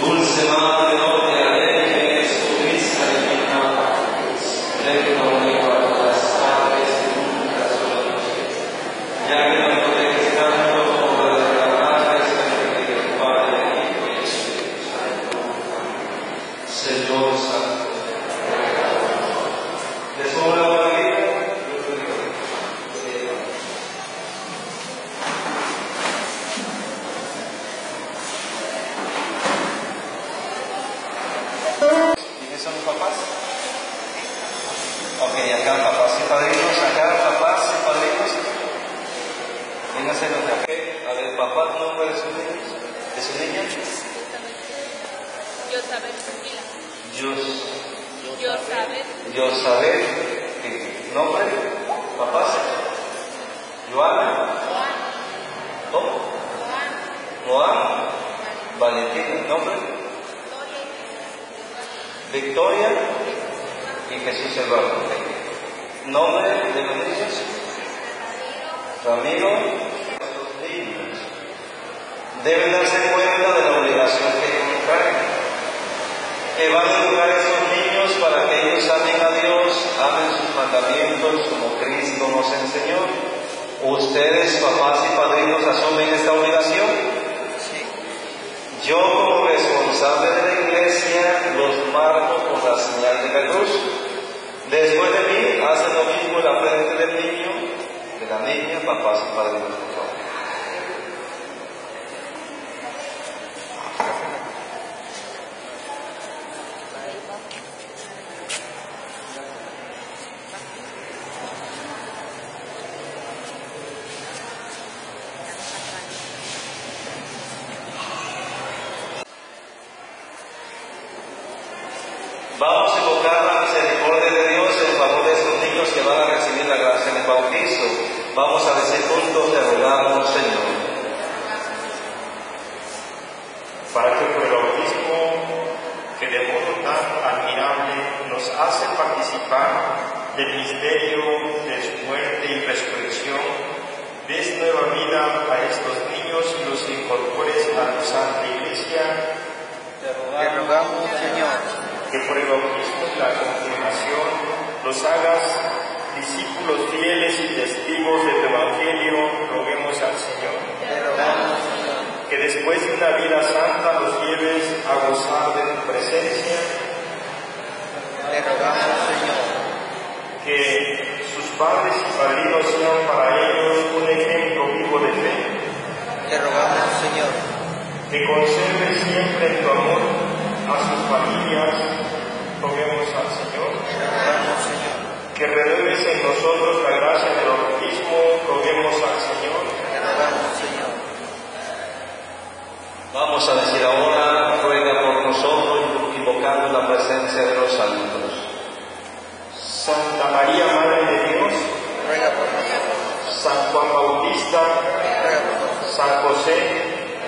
Dulce Madre, no te alejes, tu vista divina, recta unido a las aves y nunca solamente, ya que nos proteges tanto por la declarada sangre del Padre, Hijo y Espíritu Santo. Amén. Señor Santo, ¿les sobra la vida? Yo te digo, eh, ¿Quiénes son los papás? Ok, acá papás y padrinos, acá papás y padrinos. Vénganse los de acá. A ver, papá, nombre de sus niños, de su niña. Yo saber. Yo, Yo saber yo saber, nombre, papás. Joana, Juan, ¿cómo? Juan, Joan, Valentina, nombre, Victoria y Jesús Eduardo. Ok. Nombre de los niños, Ramiro, los niños deben darse cuenta de la obligación que traen. Que van a educar a esos niños para que ellos amen a Dios, amen sus mandamientos como Cristo nos enseñó. ¿Ustedes, papás y padrinos, asumen esta obligación? Yo como responsable de marco con la señal de la cruz. Después de mí hacen lo mismo la frente del niño, de la niña, papás y padrinos, Vamos a invocar la misericordia de Dios en favor de esos niños que van a recibir la gracia en el bautizo. Vamos a decir juntos, te rogamos, Señor. para que por el bautismo, que de modo tan admirable nos hace participar del misterio de su muerte y resurrección, des nueva vida a estos niños y los incorpores a tu santa iglesia, Te Te rogamos, Señor, que por el bautismo y la confirmación los hagas discípulos fieles y testigos de tu evangelio, roguemos al Señor. que después de una vida santa los lleves a gozar de tu presencia, te rogamos, Señor, que sus padres y padrinos sean para ellos un ejemplo vivo de fe, te rogamos, Señor, que conserve siempre en tu amor a sus familias, roguemos al Señor, que renueves en nosotros la gracia del bautismo, roguemos al Señor, Vamos a decir ahora, ruega por nosotros, invocando la presencia de los santos. Santa María, Madre de Dios, ruega por nosotros, San Juan Bautista, ruega por nosotros, San José,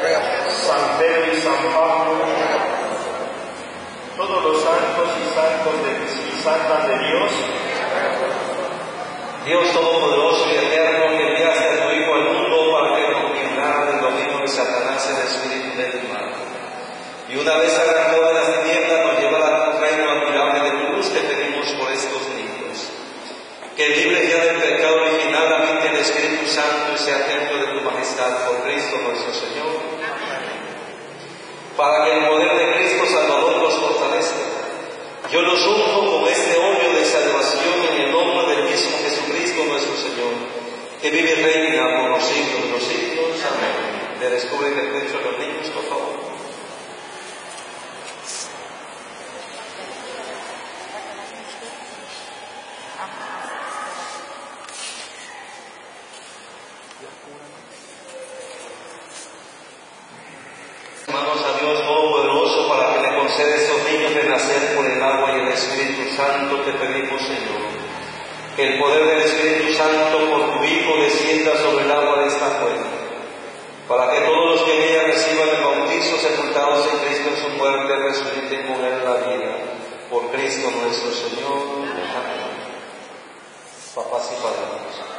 ruega por nosotros, San Pedro y San Pablo, ruega por nosotros, todos los santos santos de, y santas de Dios, Dios Todopoderoso y Eterno, que enviaste a tu Hijo al mundo para que nos librara del dominio de Satanás el espíritu del mal. Y una vez arrancado de las nos llevará a tu reino admirable de tu luz que pedimos por estos niños. Que libres ya del pecado original, habite el Espíritu Santo y sea templo de tu majestad por Cristo nuestro Señor. Para que el poder de Cristo. Yo los unjo con este óleo de salvación en el nombre del mismo Jesucristo nuestro Señor, que vive y reina por los siglos de los siglos. Amén. Le descubren el pecho a los niños, por favor. Hermanos a Dios Todopoderoso para que le conceda estos niños de nacer por el agua y el Espíritu Santo, te pedimos, Señor, Que el poder del Espíritu Santo por tu Hijo descienda sobre el agua de esta fuente, para que todos los que en ella reciban el bautizo sepultados en Cristo en su muerte resuciten con él la vida. Por Cristo nuestro Señor. Amén. Papás y padres.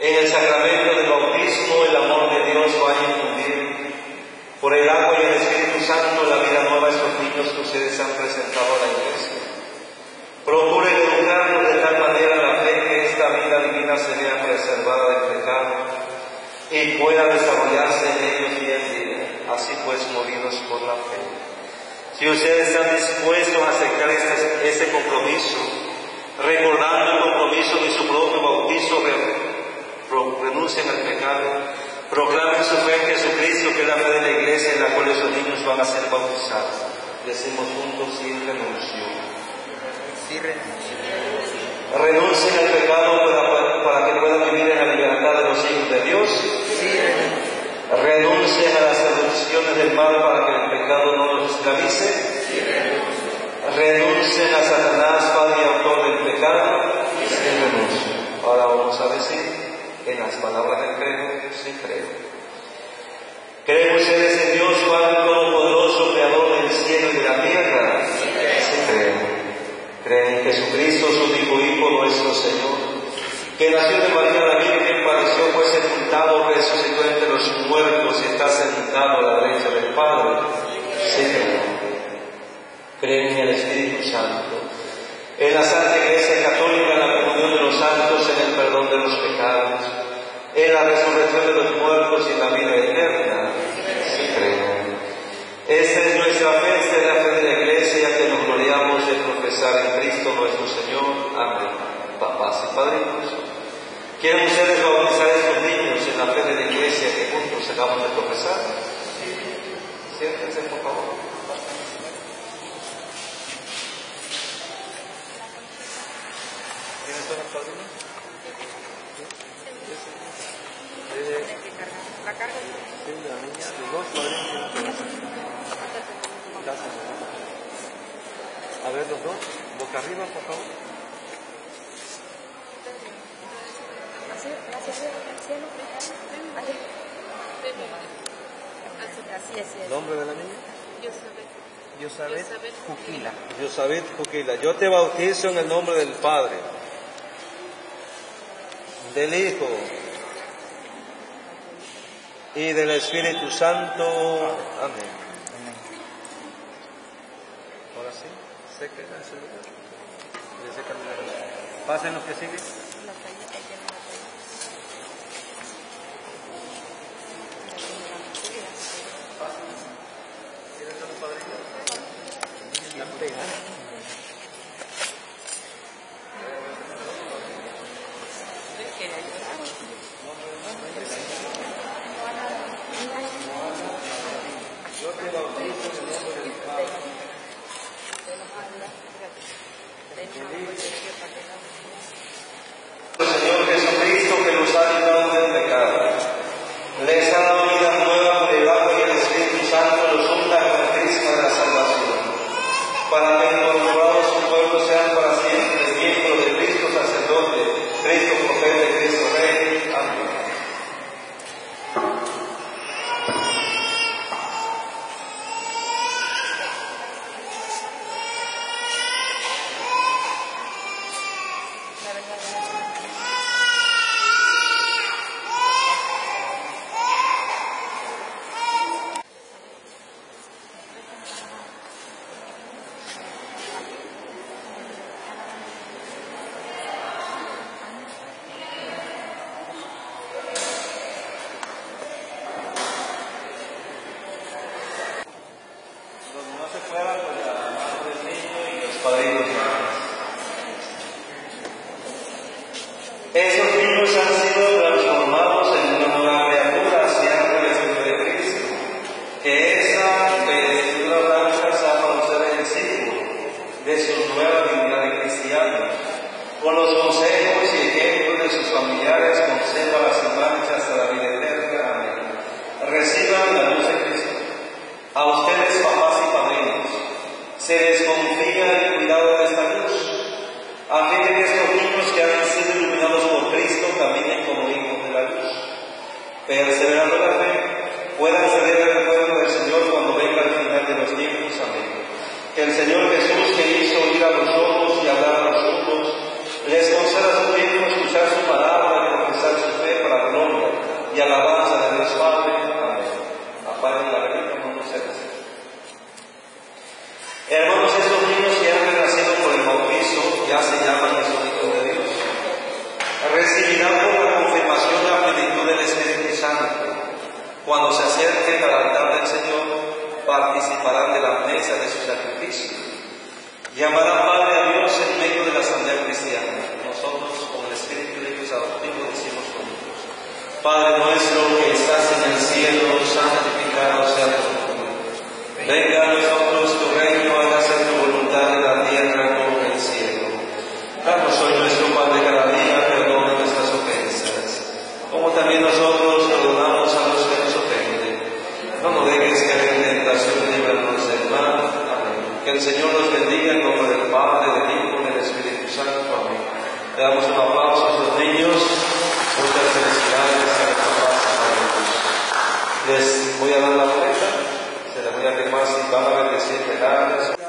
En el sacramento del bautismo el amor de Dios va a infundir por el agua y el Espíritu Santo la vida nueva a estos que ustedes han presentado a la iglesia. Procuren educarlos de tal manera la fe que esta vida divina se vea preservada del pecado y pueda desarrollarse en ellos día en día, así pues movidos por la fe. Si ustedes están dispuestos a aceptar este, ese compromiso, recordando el compromiso de su propio bautizo, renuncien al pecado, proclamen su fe en Jesucristo, que es la fe de la iglesia en la cual esos niños van a ser bautizados. Decimos juntos sin renuncio. Sí, renuncio. Renuncien al pecado para, para que puedan vivir en la libertad de los hijos de Dios. Sí, renuncio. Renuncien a las seducciones del mal para que el pecado no los esclavice. Renuncien a Satanás, padre y autor del pecado. Sí, renuncio. Ahora vamos a decir en las palabras del credo, sí creo. Cielo de la tierra? Sí creo. ¿Creen en Jesucristo, su único Hijo, nuestro Señor? Que nació de María la Virgen, padeció, fue sepultado, resucitó entre los muertos y está sentado a la derecha del Padre. Sí. ¿Creen en el Espíritu Santo? En la Santa Iglesia Católica, en la comunión de los santos, en el perdón de los pecados, en la resurrección de los muertos y en la vida eterna. Sí creo. Esta es nuestra fe, esta es la fe de la Iglesia que nos gloriamos de profesar en Cristo nuestro Señor. Amén. Papás y padrinos. ¿Quieren ustedes bautizar a estos niños en la fe de la Iglesia que juntos acabamos de profesar? Siéntense, por favor. ¿Quiénes son los padrinos? La carga. Sí, la niña, los dos padrinos. Gracias. A ver, los dos, boca arriba, por favor. Gracias al cielo. Así. Así, así es. ¿Nombre de la niña? Yosabet. Yosabet Yosabet Juquila. Yosabet Juquila. Yo te bautizo en el nombre del Padre, del Hijo y del Espíritu Santo. Amén. Ahora sí, se queda se caminaron. Pasen los que siguen. La toallita llena de toallitas. ¿Quiénes son los padrinos? La pega. Quería llorar. Yo te bautizo en el nombre del Padre. Señor Jesucristo que los ha librado del pecado, les ha dado vida nueva por el agua y el Espíritu Santo, los unta con el Cristo de la salvación, para que incorporados su pueblo sean para siempre miembros de Cristo sacerdote, Cristo profeta y Cristo rey. Amén. Los no se fueran, pues la mano del niño y los padrinos más. Niños han sido transformados en una nueva criatura el Espíritu de Cristo. Que esa vestidura blanca sea para ustedes el símbolo de su nueva dignidad de cristianos. Con los consejos y ejemplos de sus familiares, conserva sin mancha hasta la vida eterna. Reciban la luz de Cristo. A ustedes, papás y padrinos, se les confía el cuidado de esta luz, a fin de estos niños que han sido iluminados por Cristo caminen como hijos de la luz. Perseverando la fe, puedan ceder al pueblo del Señor cuando venga el final de los tiempos. Amén. Que el Señor Jesús, que hizo oír a los ojos y hablar a los surdos, les conceda a sus hijos escuchar su palabra y profesar su fe para la gloria y alabanza de Dios Padre. Amén. Apaguen la velita, no se Hermanos, estos niños que han renacido por el bautizo ya se llaman los hijos de Dios. Recibirán por la confirmación la plenitud del Espíritu Santo. Cuando se acerquen al altar del Señor, participarán de su sacrificio. Llamarán Padre a Dios en medio de la asamblea cristiana. Nosotros, con el Espíritu de Dios adoptivo, decimos juntos: Padre nuestro que estás en el cielo, santificado sea tu nombre. Venga a nosotros tu reino, hágase tu voluntad en la tierra como en el cielo. Danos hoy nuestro pan de cada día, perdona nuestras ofensas, como también nosotros perdonamos a los que nos ofenden. No nos dejes caer en tentación y líbranos del mal. Amén. Que el Señor nos bendiga en nombre del Padre, del Hijo y del Espíritu Santo. Amén. Le damos un aplauso a estos niños. Muchas felicidades a los papás y a ellos. Les voy a dar la vuelta. Se la voy a quemar sin van a bendecir